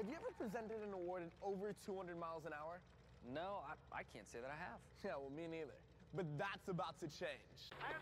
Have you ever presented an award at over 200 miles an hour? No, I, I can't say that I have. Yeah, well, me neither. But that's about to change. I have